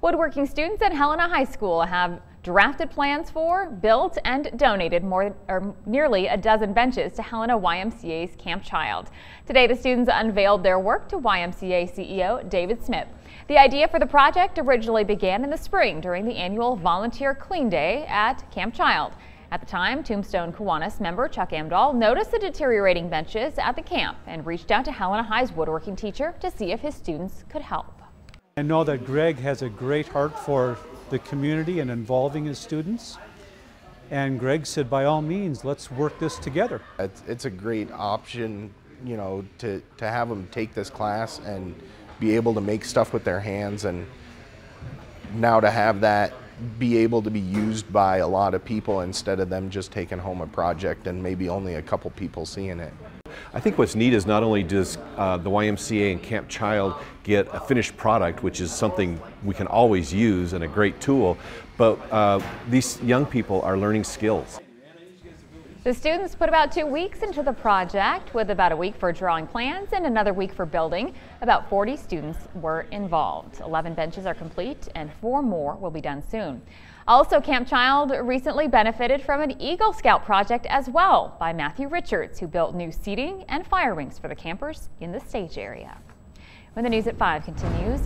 Woodworking students at Helena High School have drafted plans for, built, and donated more or nearly a dozen benches to Helena YMCA's Camp Child. Today, the students unveiled their work to YMCA CEO David Smith. The idea for the project originally began in the spring during the annual Volunteer Clean Day at Camp Child. At the time, Tombstone Kiwanis member Chuck Amdahl noticed the deteriorating benches at the camp and reached out to Helena High's woodworking teacher to see if his students could help. I know that Greg has a great heart for the community and involving his students. And Greg said, by all means, let's work this together. It's, it's a great option, you know, to, to have them take this class and be able to make stuff with their hands and now to have that be able to be used by a lot of people instead of them just taking home a project and maybe only a couple people seeing it. I think what's neat is not only does uh, the YMCA and Camp Child get a finished product, which is something we can always use and a great tool, but uh, these young people are learning skills. The students put about two weeks into the project with about a week for drawing plans and another week for building. About 40 students were involved. 11 benches are complete and four more will be done soon. Also, Camp Child recently benefited from an Eagle Scout project as well by Matthew Richards, who built new seating and fire rings for the campers in the stage area. When the news at 5 continues,